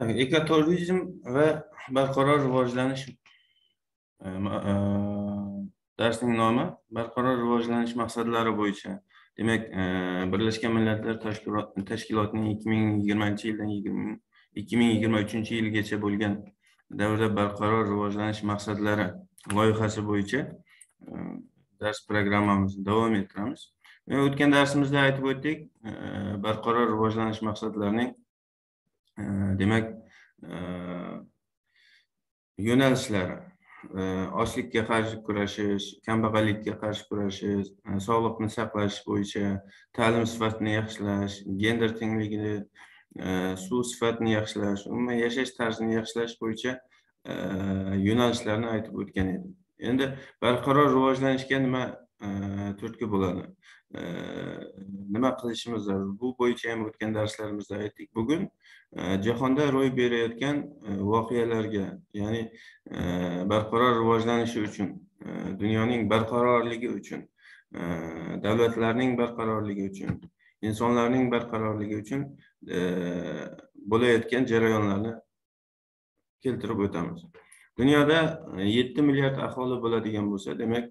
ekoturizm va barqaror rivojlanish e, e, darsning nomi barqaror rivojlanish maqsadlari bo'yicha. Demak e, birlashgan millatlar tashkilotining ikki ming yigirmanchi yildan ikki ming yigirma uchinchi yilgacha bo'lgan davrda barqaror rivojlanish maqsadlari loyihasi bo'yicha dars programmamizni davom ettiramiz. O'tgan darsimizda aytib o'tdik barqaror rivojlanish maqsadlarining Э, demak э, yo'nalishlari э, ochlikka qarshi kurashish kambag'allikka qarshi kurashish e, sog'liqni saqlash bo'yicha ta'lim sifatini yaxshilash gender tengligini e, suv sifatini yaxshilash umuman yashash tarzini yaxshilash bo'yicha e, yo'nalishlarni aytib o'tgan edim. Endi barqaror rivojlanishga nima turtki bo'ladi. Nima qilishimiz zarur? Bu bo'yicha ham o'tgan darslarimizda aytdik. Bugun jahonda ro'y berayotgan voqealarga ya'ni barqaror rivojlanishi uchun dunyoning barqarorligi uchun davlatlarning barqarorligi uchun insonlarning barqarorligi uchun bo'layotgan jarayonlarni keltirib o'tamiz. Dunyoda yetti milliard aholi bo'ladigan bo'lsa demak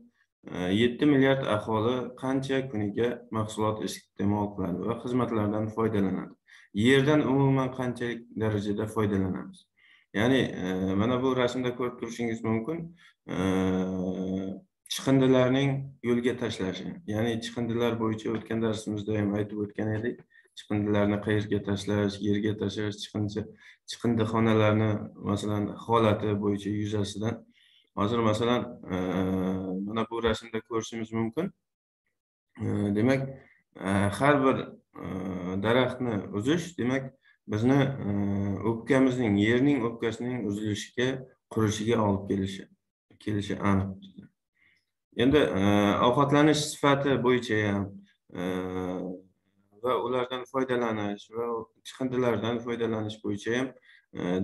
yetti milliard aholi qancha kuniga mahsulot iste'mol qiladi va xizmatlardan foydalanadi? Yerdan umuman qanchalik darajada foydalanamiz? Ya'ni e, mana bu rasmda ko'rib turishingiz mumkin e, chiqindilarning yo'lga tashlashi. Ya'ni chiqindilar bo'yicha o'tgan darsimizda ham aytib o'tgan edik chiqindilarni qayerga tashlash yerga tashlash chiqindi chiqindixonalarni masalan holati bo'yicha yuzasidan hozir masalan mana bu rasmda ko'rishimiz mumkin. Demak har bir daraxtni uzish demak bizni o'pkamizning yerning o'pkasining uzilishiga qurishiga olib kelishi kelishi aniq. Endi ovqatlanish sifati bo'yicha ham va ulardan foydalanish va chiqindilardan foydalanish bo'yicha ham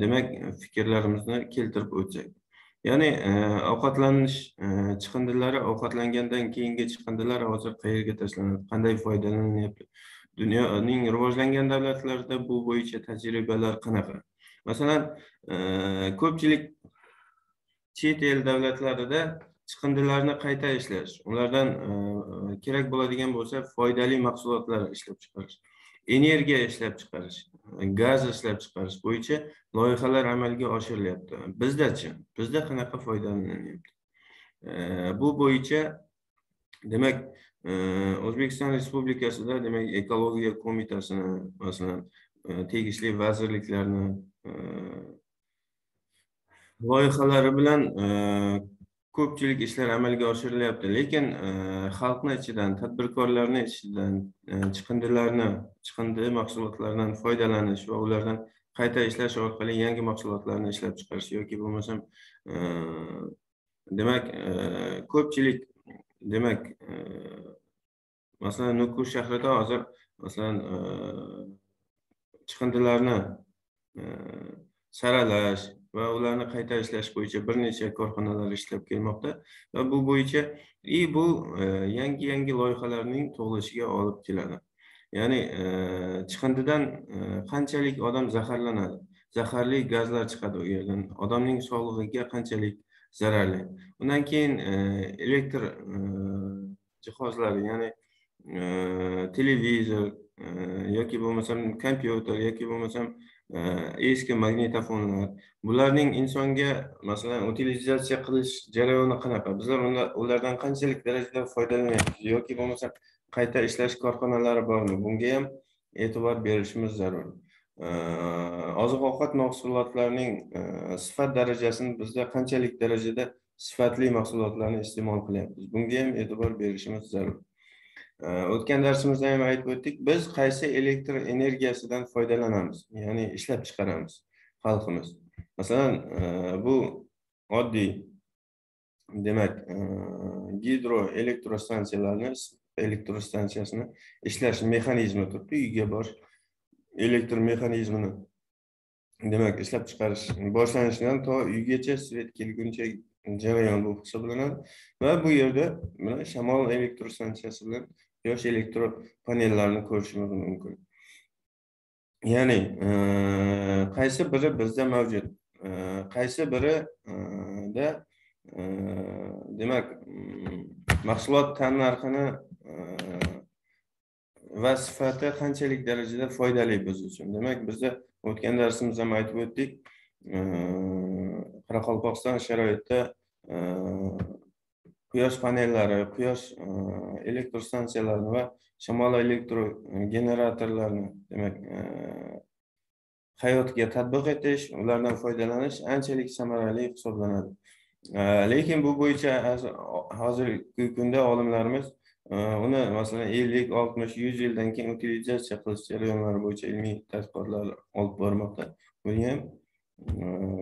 demak fikrlarimizni keltirib o'tsak. Ya'ni e, ovqatlanish e, chiqindilari ovqatlangandan keyingi chiqindilar hozir qayerga tashlanadi? Qanday foydalanyapti dunyoning rivojlangan davlatlarida bu bo'yicha tajribalar qanaqa? Masalan e, ko'pchilik chet el davlatlarida chiqindilarni qayta ishlash ulardan kerak bo'ladigan bo'lsa foydali mahsulotlar ishlab chiqarish. Energiya ishlab chiqarish gaz ishlab chiqarish bo'yicha loyihalar amalga oshirilyapti. Bizdachi bizda qanaqa foydalanilyapti? Bu bo'yicha demak o'zbekiston respublikasida demak ekologiya qo'mitasini masalan tegishli vazirliklarni loyihalari bilan ko'pchilik ishlar amalga oshirilyapti. Lekin xalqni ichidan tadbirkorlarni ichidan chiqindilarni chiqindi mahsulotlaridan foydalanish va ulardan qayta ishlash orqali yangi mahsulotlarni ishlab chiqarish yoki bo'lmasam demak ko'pchilik demak masalan nukus shahrida hozir masalan chiqindilarni saralash va ularni qayta ishlash bo'yicha bir necha korxonalar ishlab kelmoqda va bu bo'yicha и bu e, yangi yangi loyihalarning tug'ilishiga olib keladi. Ya'ni e, chiqindidan e, qanchalik odam zaharlanadi? Zaharli gazlar chiqadi u yerdan. Odamning sog'lig'iga qanchalik zararli? Undan keyin elektr jihozlari ya'ni televizor yoki bo'lmasam kompyuter yoki bo'lmasam e, eski magnitofonlar bularning insonga masalan utilizatsiya qilish jarayoni qanaqa? Bizlar ulardan qanchalik darajada foydalanyapmiz? Yoki bo'lmasa qayta ishlash korxonalari bormi? Bunga ham e'tibor berishimiz zarur. Oziq ovqat mahsulotlarining e, sifat darajasini bizda qanchalik darajada sifatli mahsulotlarni iste'mol qilyapmiz? Bunga ham e'tibor berishimiz zarur. O'tgan darsimizda ham aytib o'tdik biz qaysi elektr energiyasidan foydalanamiz? Ya'ni ishlab chiqaramiz xalqimiz. Masalan e, bu oddiy demak e, gidroelektrostansiyalarni elektrostansiyasini ishlash mexanizmi turibdi. Uyga borish elektr mexanizmini demak ishlab chiqarish boshlanishidan to uygacha svet kelguncha jarayon bu hisoblanadi. Va bu yerda mana shamol elektrostansiyasi bilan yosh elektro panellarni ko'rishimiz mumkin. Ya'ni qaysi biri bizda mavjud? Qaysi birida demak mm, mahsulot tannarxini va sifati qanchalik darajada foydali biz uchun? Demak bizda o'tgan darsimizda ham aytib o'tdik. Qoraqalpog'iston sharoitida quyosh panellari quyosh e, elektr stansiyalarini va shamol elektr e, generatorlarini demak e, hayotga tatbiq etish ulardan foydalanish anchalik samarali hisoblanadi. Lekin bu bo'yicha hozirgi kunda olimlarimiz uni masalan ellik oltmish yuz yildan keyin utilizatsiya qilish jarayonlari bo'yicha ilmiy tadqiqotlar olib bormoqda. Buni ham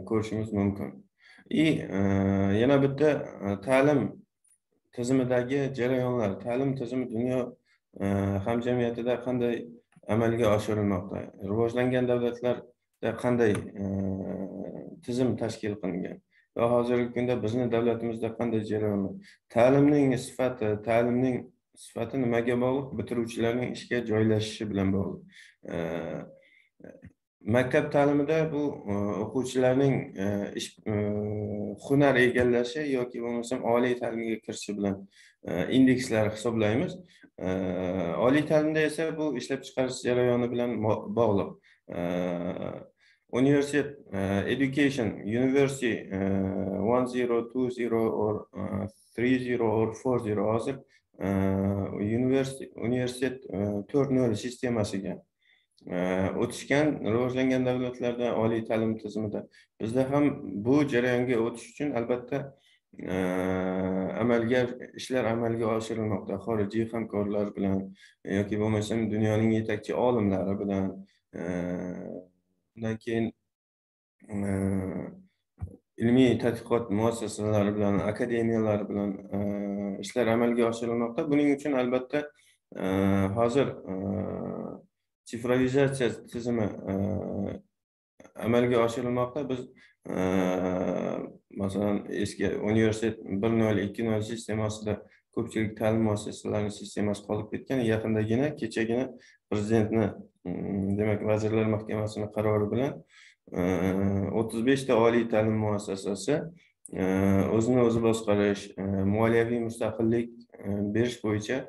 ko'rishimiz mumkin. И yana bitta ta'lim tizimidagi jarayonlar ta'lim tizimi dunyo e, hamjamiyatida qanday amalga oshirilmoqda? Rivojlangan davlatlarda qanday e, tizim tashkil qilingan? Va hozirgi kunda bizni davlatimizda qanday jarayonlar? Ta'limning sifati ta'limning sifati nimaga bog'liq? Bitiruvchilarning ishga joylashishi bilan bog'liq. E, maktab ta'limida bu e, o'quvchilarning e, ish e, hunar egallashi yoki bo'lmasam oliy ta'limga kirishi bilan indekslar hisoblaymiz. Oliy ta'limda esa bu ishlab chiqarish jarayoni bilan bog'liq. Universitet education university one zero two zero or three zero or four zero hozir universitet to'rt nol sistemasiga o'tishgan rivojlangan davlatlarda oliy ta'lim tizimida. Bizda ham bu jarayonga o'tish uchun albatta e, amalga ishlar amalga oshirilmoqda. Xorijiy hamkorlar bilan yoki bo'lmasam dunyoning yetakchi olimlari bilan e, undan keyin e, ilmiy tadqiqot muassasalari bilan akademiyalar bilan ishlar amalga oshirilmoqda. Buning uchun albatta hozir sifrovizatsiya tizimi e, amalga oshirilmoqda. Biz e, masalan eski universitet bir nol ikki nol sistemasida ko'pchilik ta'lim muassasalarining sistemasi qolib ketgan yaqindagina kechagina prezidentni demak vazirlar mahkamasini qarori bilan e, o'ttiz beshta oliy ta'lim muassasasi o'zini o'zi boshqarish moliyaviy mustaqillik berish bo'yicha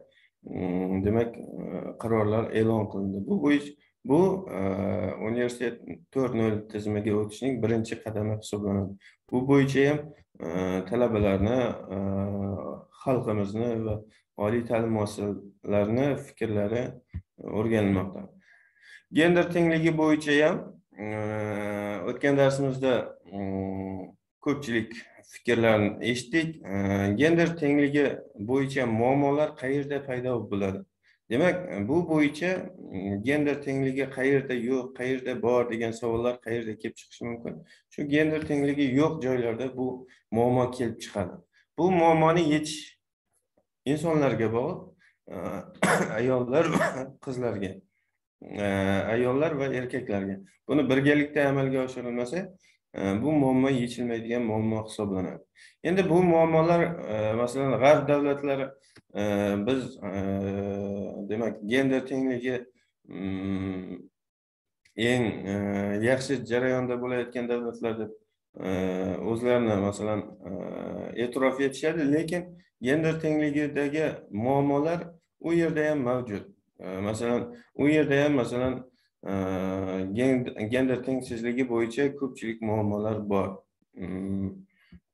demak э, qarorlar e'lon qilindi. Bu bo'yicha bu э, universitet to'rt nol tizimiga o'tishning birinchi qadami hisoblanadi. Bu bo'yicha ham э, talabalarni xalqimizni va oliy ta'lim muassasalarini fikrlari o'rganilmoqda. Gender tengligi bo'yicha ham o'tgan darsimizda ko'pchilik fikrlarni eshitdik. Gender tengligi bo'yicha muammolar qayerda paydo bo'ladi? Demak bu bo'yicha mm, gender tengligi qayerda yo'q qayerda bor degan savollar qayerda kelib chiqishi mumkin? Shu gender tengligi yo'q joylarda bu muammo kelib chiqadi. Bu muammoni yechish insonlarga bog'liq e, ayollar va qizlarga e, ayollar va erkaklarga. Buni birgalikda amalga oshirilmasa bu muammo yechilmaydigan muammo hisoblanadi. Endi bu muammolar e, masalan g'arb davlatlari e, biz e, demak gender tengligi mm, eng yaxshi jarayonda bo'layotgan davlatlar deb o'zlarini masalan e'tirof etishadi lekin gender tengligidagi muammolar u yerda ham mavjud. Masalan u yerda ham masalan gender tengsizligi bo'yicha ko'pchilik muammolar bor. Mm,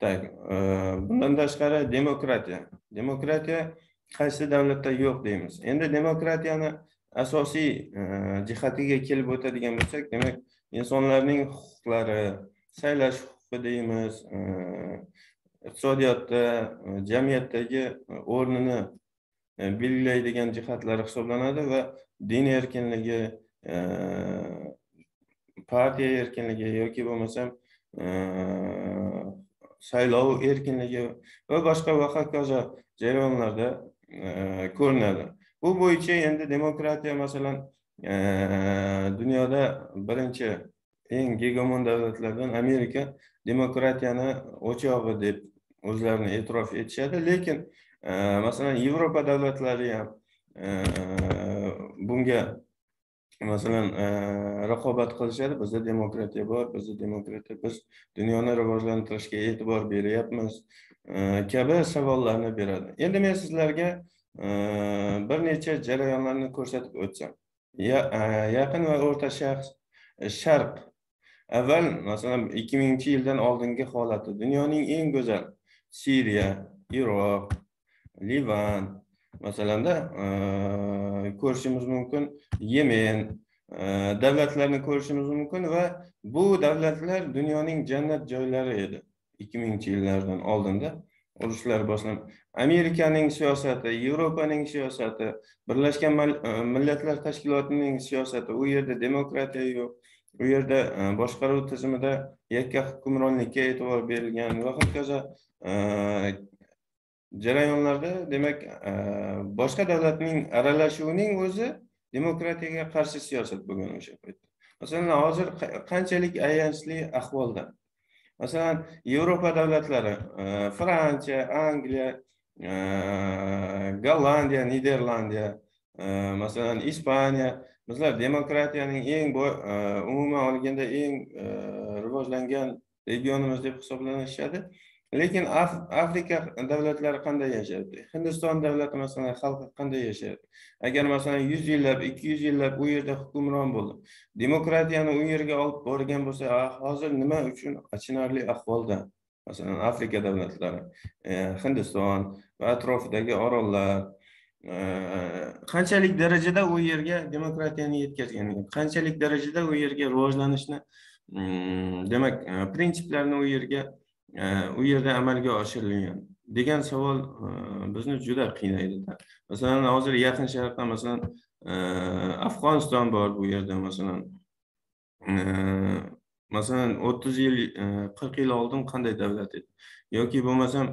так э, bundan tashqari demokratiya. Demokratiya qaysi davlatda yo'q deymiz. Endi demokratiyani asosiy e, jihatiga kelib o'tadigan bo'lsak demak insonlarning huquqlari saylash huquqi deymiz e, iqtisodiyotda e, jamiyatdagi o'rnini belgilaydigan jihatlari hisoblanadi va din erkinligi partiya erkinligi yoki bo'lmasam saylov erkinligi va boshqa va hokazo jarayonlarda ko'rinadi. Bu bo'yicha endi demokratiya masalan dunyoda birinchi eng gegemon davlatlardan amerika demokratiyani o'chog'i deb o'zlarini e'tirof etishadi. Lekin masalan yevropa davlatlari ham bunga masalan e, raqobat qilishadi bizda demokratiya bor bizda demokratiya biz dunyoni rivojlantirishga e'tibor beryapmiz. E, kabi savollarni beradi. Endi men sizlarga e, bir necha jarayonlarni ko'rsatib o'tsam. Yaqin va o'rta sharq avval masalan ikki mingchi yildan oldingi holati. Dunyoning eng go'zal siriya iroq livan masalanda ko'rishimiz mumkin yemen davlatlarni ko'rishimiz mumkin va bu davlatlar dunyoning jannat joylari edi. Ikki mingchi yillardan oldinda urushlar boshlanib amerikaning siyosati yevropaning siyosati birlashgan millatlar tashkilotining siyosati u yerda demokratiya yo'q u yerda boshqaruv tizimida yakka hukmronlikka e'tibor berilgan va hokazo jarayonlarda demak e, boshqa davlatning aralashuvining o'zi demokratiyaga qarshi siyosat bo'lgan o'sha paytda. Masalan hozir qanchalik ayanchli ahvolda masalan yevropa davlatlari e, fransiya angliya e, gollandiya niderlandiya masalan ispaniya. Bizlar demokratiyaning eng umuman olganda eng rivojlangan regionimiz deb hisoblanishadi. Lekin afrika davlatlari qanday yashayapti? Hindiston davlati masalan xalqi qanday yashayapti? Agar masalan yuz yillab ikki yuz yillab u yerda hukmron bo'ldi demokratiyani u yerga olib borgan bo'lsa hozir nima uchun achinarli ahvolda? Masalan afrika davlatlari e, hindiston va atrofidagi orollar e, qanchalik darajada u yerga demokratiyani yetkazgan qanchalik darajada u yerga rivojlanishni mm, demak e, prinsiplarni u yerga u yerda amalga oshirilgan degan savol e, bizni juda qiynaydi masalan hozir yaqin sharqda masalan e, afg'oniston bor bu yerda masalan. E, masalan o'ttiz yil qirq yil oldin qanday davlat edi? Yoki bo'lmasam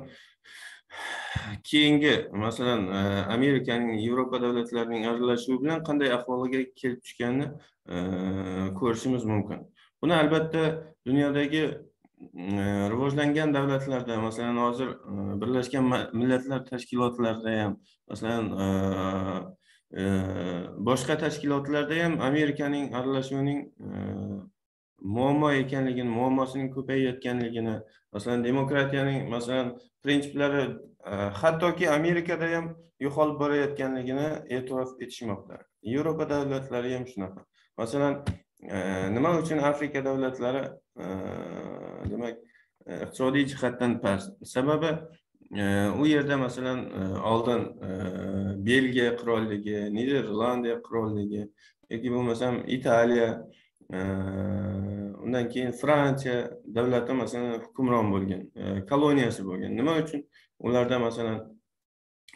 keyingi masalan amerikaning yevropa davlatlarining aralashuvi bilan qanday ahvolga kelib tushganini ko'rishimiz mumkin. Buni albatta dunyodagi rivojlangan davlatlarda masalan hozir birlashgan millatlar tashkilotlarida ham masalan boshqa tashkilotlarda ham amerikaning aralashuvining muammo ekanligini muammosining ko'payayotganligini masalan demokratiyaning masalan prinsiplari hattoki amerikada ham yo'qolib borayotganligini e'tirof etishmoqda yevropa davlatlari ham shunaqa masalan nima uchun afrika davlatlari Э, demak э, iqtisodiy jihatdan past sababi э, u yerda masalan e, oldin e, belgiya qirolligi niderlandiya qirolligi yoki bo'lmasam italiya e, undan keyin fransiya davlati masalan hukmron bo'lgan koloniyasi bo'lgan. Nima uchun? Ularda masalan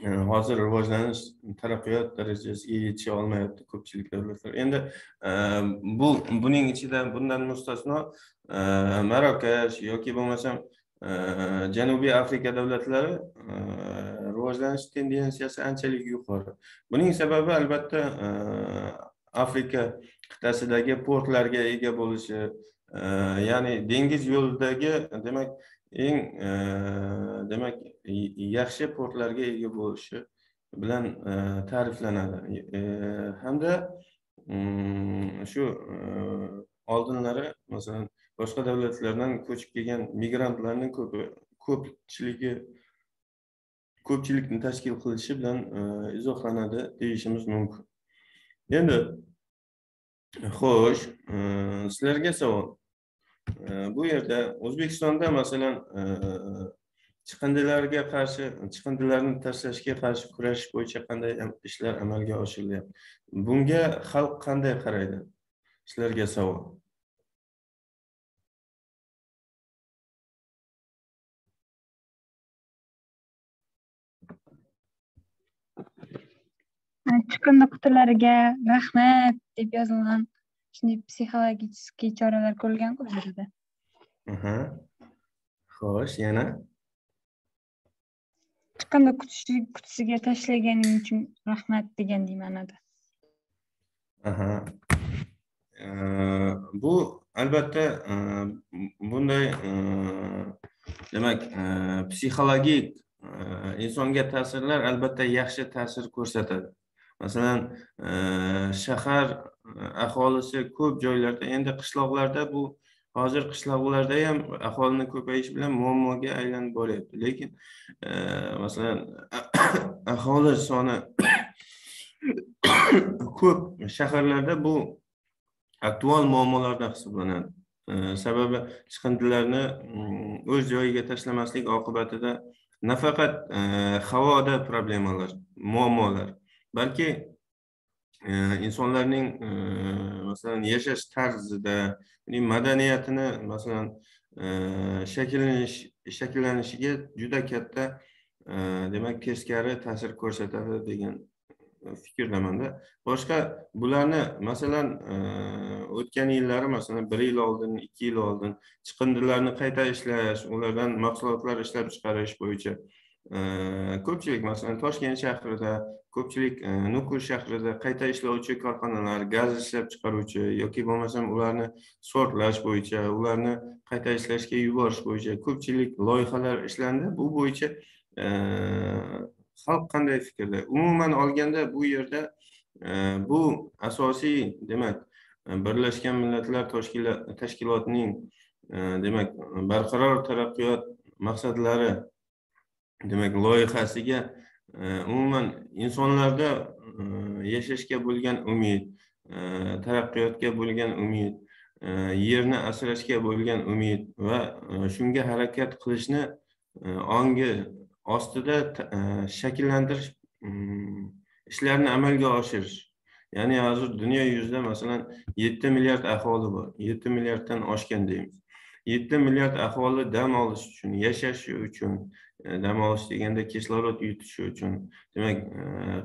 Э, hozir rivojlanish taraqqiyot darajasiga yetisha olmayapti ko'pchilik davlatlar. Endi e, bu buning ichida bundan mustasno e, marokash yoki bo'lmasam e, janubiy afrika davlatlari rivojlanish tendensiyasi anchalik yuqori. Buning sababi albatta afrika qit'asidagi portlarga ega bo'lishi ya'ni dengiz yo'lidagi demak eng demak yaxshi portlarga ega bo'lishi bilan ta'riflanadi. Hamda mm, shu oldinlari masalan boshqa davlatlardan ko'chib kelgan migrantlarning ko'pi ko'pchiligi ko'pchilikni tashkil qilishi bilan e, izohlanadi deyishimiz mumkin. Endi xo'sh e, sizlarga savol. Bu yerda o'zbekistonda masalan chiqindilarga e, qarshi chiqindilarni tashlashga qarshi kurashish bo'yicha qanday ishlar amalga oshirilyapti bunga xalq qanday qaraydi? Sizlarga savol. Chiqindi qutilariga rahmat deb yozilgan psixologический choralar ko'rilganku yerda xo'sh yana? Chiqindi qutisiga tashlaganing uchun rahmat deganday ma'noda aha. Bu albatta bunday demak psixologik insonga ta'sirlar albatta yaxshi ta'sir ko'rsatadi masalan shahar aholisi ko'p joylarda endi qishloqlarda bu hozir qishloqlarda ham aholini ko'payishi bilan muammoga aylanib boryapti. Lekin masalan aholi soni ko'p shaharlarda bu aktual muammolardan hisoblanadi. Sababi chiqindilarni mm, o'z joyiga tashlamaslik oqibatida nafaqat havoda problemalar muammolar balki e, insonlarning e, masalan yashash tarzida madaniyatini masalan e, shakllanish shakllanishiga juda katta demak teskari ta'sir ko'rsatadi degan fikrdamanda boshqa bularni masalan o'tgan yillari masalan bir yil oldin ikki yil oldin chiqindilarni qayta ishlash ulardan mahsulotlar ishlab chiqarish bo'yicha ko'pchilik masalan toshkent shahrida ko'pchilik e, nukus shahrida qayta ishlovchi korxonalar gaz ishlab chiqaruvchi yoki bo'lmasam ularni sortlash bo'yicha ularni qayta ishlashga yuborish bo'yicha ko'pchilik loyihalar ishlandi. Bu bo'yicha e, xalq qanday fikrda? Umuman olganda bu yerda e, bu asosiy demak birlashgan millatlar tashkilotining demak barqaror taraqqiyot maqsadlari demak loyihasiga umuman insonlarda e, yashashga bo'lgan umid e, taraqqiyotga bo'lgan umid e, yerni asrashga bo'lgan umid va shunga harakat qilishni ongi ostida shakllantirish mm, ishlarini amalga oshirish. Ya'ni hozir dunyo yuzida masalan yetti milliard aholi bor. Yetti milliarddan oshgan deymiz. Yetti milliard aholi dam olish uchun yashashi uchun E, dam olish deganda kislorod yutishi uchun. Demak e,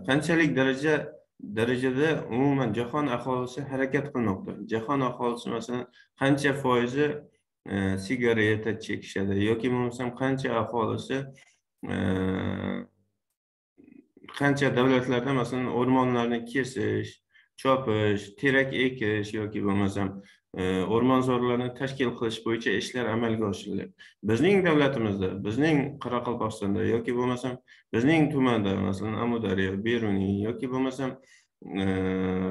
qanchalik daraja darajada umuman jahon aholisi harakat qilmoqda? Jahon aholisi masalan qancha foizi e, sigareta chekishadi yoki bo'lmasam qancha aholisi qancha davlatlarda masalan o'rmonlarni kesish chopish terak ekish yoki bo'lmasam o'rmonzorlarni tashkil qilish bo'yicha ishlar amalga oshirilyapti bizning davlatimizda bizning qoraqalpog'istonda yoki bo'lmasam bizning tumanda masalan amudaryo beruniy yoki bo'lmasam e,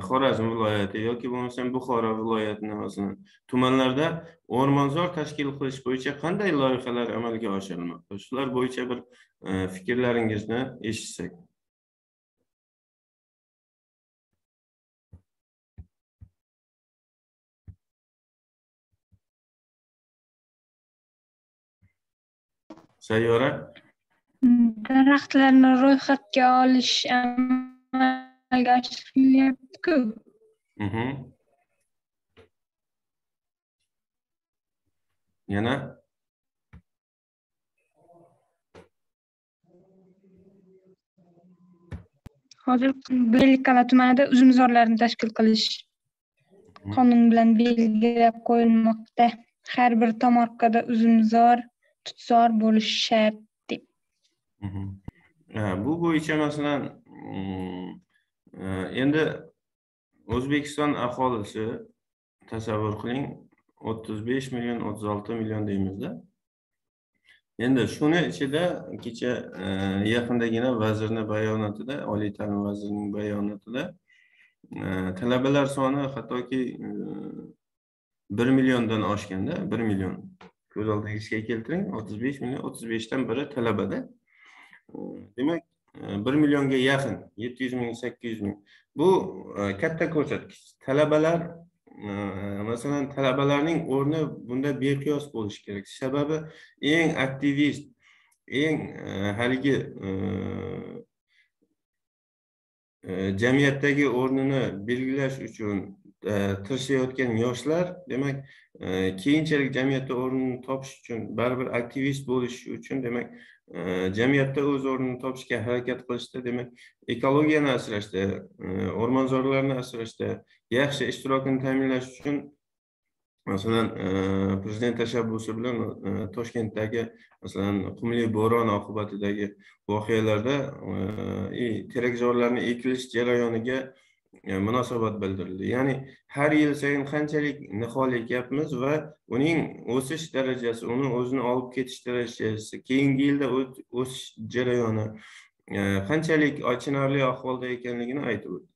xorazm viloyati yoki bo'lmasam buxoro viloyatini masalan tumanlarda o'rmonzor tashkil qilish bo'yicha qanday loyihalar amalga oshirilmoqda? Shular bo'yicha bir e, fikrlaringizni eshitsak. Sayyora daraxtlarni ro'yxatga olish amalga oshirilyaptiku. Yana? Hozir beylikqal'a tumanida uzumzorlarni tashkil qilish qonun bilan belgilab qo'yilmoqda. Har bir tomorqada uzumzor tutzor bo'lishi shart mhm. deb bu bo'yicha masalan mm, e, endi o'zbekiston aholisi tasavvur qiling o'ttiz besh million o'ttiz olti million deymizda endi shuni ichida kecha e, yaqindagina vazirni bayonotida oliy ta'lim vazirining bayonotida e, talabalar soni hattoki bir milliondan oshganda bir million ko'z oldingizga keltiring o'ttiz besh million o'ttiz beshdan biri talabada. Demak e, bir millionga yaqin yetti yuz ming sakkiz yuz ming. Bu e, katta ko'rsatkich. Talabalar e, masalan talabalarning o'rni bunda beqiyos bo'lishi kerak. Sababi eng aktivist eng haligi jamiyatdagi o'rnini belgilash uchun E, tirishayotgan yoshlar demak e, keyinchalik jamiyatda o'rnini topish uchun baribir aktivist bo'lish uchun demak e, jamiyatda o'z o'rnini topishga harakat qilishda demak ekologiyani asrashda o'rmonzorlarni asrashda yaxshi ishtirokini ta'minlash uchun masalan prezident tashabbusi bilan toshkentdagi masalan qumli bo'ron oqibatidagi voqealarda terakzorlarni ekilish jarayoniga E, munosabat bildirildi. Ya'ni har yil sayin qanchalik nihol ekyapmiz va uning o'sish darajasi uni o'zini olib ketish darajasi keyingi yilda o'sish jarayoni e, qanchalik achinarli ahvolda ekanligini aytib o'tdi.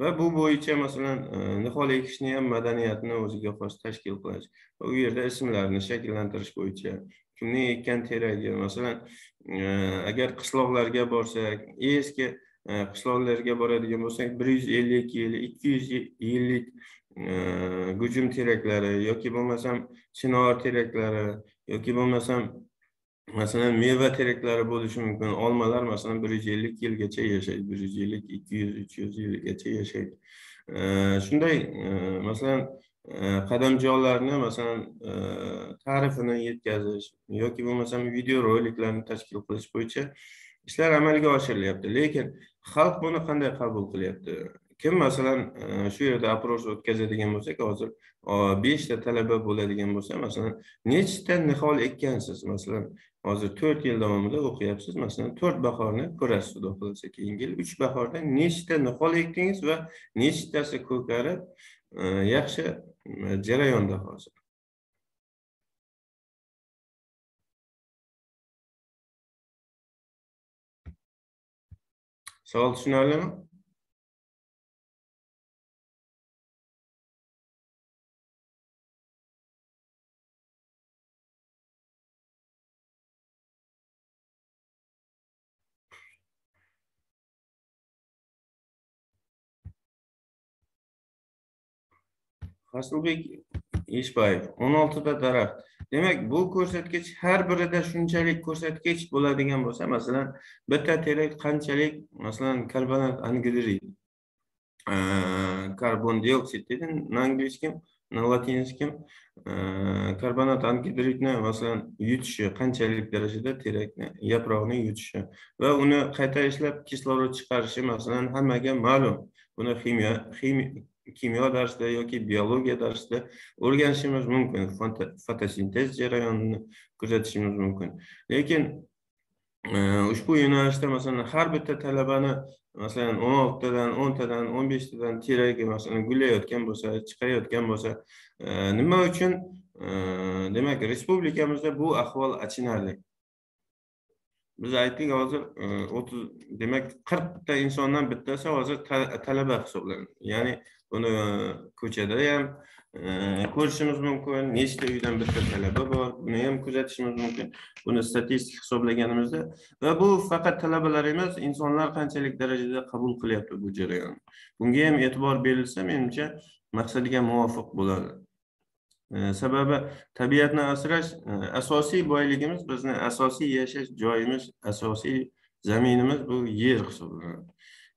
Va bu bo'yicha masalan e, nihol ekishni ham madaniyatni o'ziga xos tashkil qilish u yerda ismlarni shakllantirish bo'yicha kimning ekkan teragi masalan agar qishloqlarga borsak eski qishloqlarga boradigan bo'lsak bir yuz ellik yil ikki yuz yillik gujum teraklari yoki bo'lmasam chinor teraklari yoki bo'lmasam masalan meva teraklari bo'lishi mumkin olmalar masalan bir yuz ellik yilgacha yashaydi bir yuz ellik ikki yuz uch yuz yilgacha yashaydi shunday masalan qadamjolarni masalan ta'rifini yetkazish yoki bo'lmasam video roliklarni tashkil qilish bo'yicha ishlar amalga oshirilyapti. Lekin xalq buni qanday qabul qilyapti? Kim masalan e, shu yerda опрос o'tkazadigan bo'lsak hozir e, beshta talaba bo'ladigan bo'lsa masalan nechta nihol ekkansiz? Masalan hozir to'rt yil davomida o'qiyapsiz masalan to'rt bahorni ko'rasiz xudo xohlasa keyingi yil uch bahorda nechta nihol ekdingiz va nechtasi ko'karib e, yaxshi jarayonda hozir? Savol tushunarlimi Hosilbek Eshbayev 16 ta daraxt. Demak, bu ko'rsatkich har birida shunchalik ko'rsatkich bo'ladigan bo'lsa, masalan, bitta terak qanchalik, masalan, karbonat angidrid, e, karbon dioksid dedi na angliyskam, na latinskam, e, karbonat angidridni masalan yutishi qanchalik darajada terakni yaprog'ini yutishi va uni qayta ishlab kislorod chiqarishi masalan hammaga ma'lum. Buni ximiya kimyo darsida yoki biologiya darsida o'rganishimiz mumkin fotosintez jarayonini kuzatishimiz mumkin. Lekin e, ushbu yo'nalishda masalan har bitta talabani masalan o'n oltitadan o'ntadan o'n beshtadan teragi masalan gullayotgan bo'lsa chiqayotgan bo'lsa e, nima uchun? E, demak respublikamizda bu ahvol achinarli. Biz aytdik hozir o'ttiz demak qirqta insondan bittasi hozir talaba hisoblanadi. Ya'ni buni e, ko'chada ham e, ko'rishimiz mumkin. Nechta uydan bitta talaba bor buni ham kuzatishimiz mumkin. Buni statistik hisoblaganimizda va bu faqat talabalar emas insonlar qanchalik darajada qabul qilyapti bu jarayonni bunga ham e'tibor berilsa menimcha maqsadga muvofiq bo'ladi. E, sababi tabiatni asrash asosiy boyligimiz bizni asosiy yashash joyimiz asosiy zaminimiz bu yer hisoblanadi.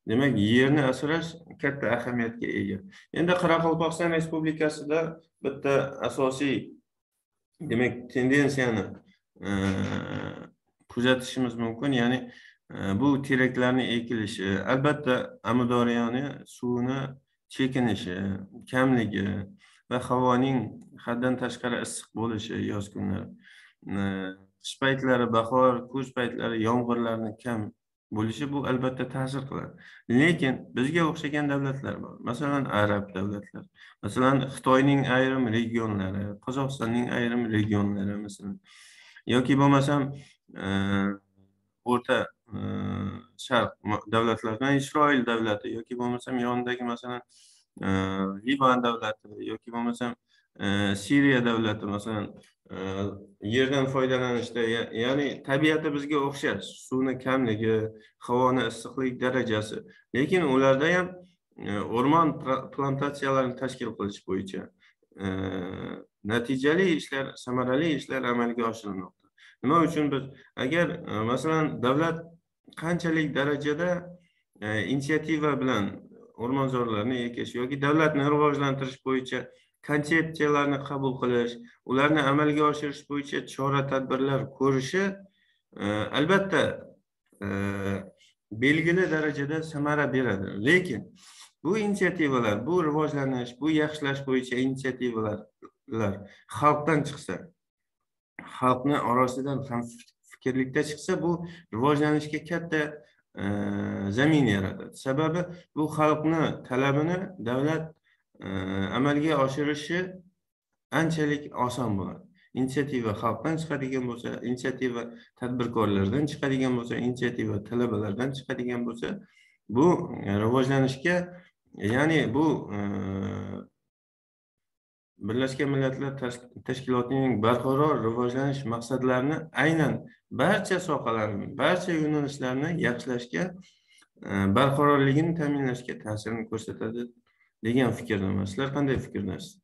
Demak yerni asrash katta ahamiyatga ega. Endi qoraqalpog'iston respublikasida bitta asosiy demak tendensiyani e, kuzatishimiz mumkin. Ya'ni e, bu teraklarni ekilishi albatta amudoryani suvini chekinishi kamligi va havoning haddan tashqari issiq bo'lishi yoz kunlari e, qish paytlari bahor kuz paytlari yomg'irlarni kam bo'lishi bu albatta ta'sir qiladi. Lekin bizga o'xshagan davlatlar bor. Masalan arab davlatlar. Masalan xitoyning ayrim regionlari qozog'istonning ayrim regionlari masalan. Yoki bo'lmasam e, o'rta e, sharq davlatlaridan isroil davlati yoki bo'lmasam yonidagi masalan e, liban livan davlati yoki bo'lmasam siriya davlati masalan e, yerdan foydalanishda ya'ni tabiati bizga o'xshash suvni kamligi havoni issiqlik darajasi. Lekin ularda ham e, o'rmon plantatsiyalarini tashkil qilish bo'yicha e, natijali ishlar samarali ishlar amalga oshirilmoqda. Nima uchun biz agar masalan davlat qanchalik darajada inisiativa bilan o'rmonzorlarni ekish yoki davlatni rivojlantirish bo'yicha konsepsiyalarni qabul qilish ularni amalga oshirish bo'yicha chora tadbirlar ko'rishi e, albatta e, belgili darajada samara beradi. Lekin bu inisiativalar bu rivojlanish bu yaxshilash bo'yicha inisiativalar xalqdan chiqsa xalqni orasidan hamfikrlikda chiqsa bu rivojlanishga katta e, zamin yaratadi. Sababi bu xalqni talabini davlat amalga oshirishi anchalik oson bo'ladi. Inisiativa xalqdan chiqadigan bo'lsa inisiativa tadbirkorlardan chiqadigan bo'lsa inisiativa talabalardan chiqadigan bo'lsa bu e, rivojlanishga ya'ni bu e, birlashgan millatlar tashkilotining barqaror rivojlanish maqsadlarini aynan barcha sohalarni barcha yo'nalishlarni yaxshilashga e, barqarorligini ta'minlashga ta'sirini ko'rsatadi. Degan fikrdaman sizlar qanday fikrdasiz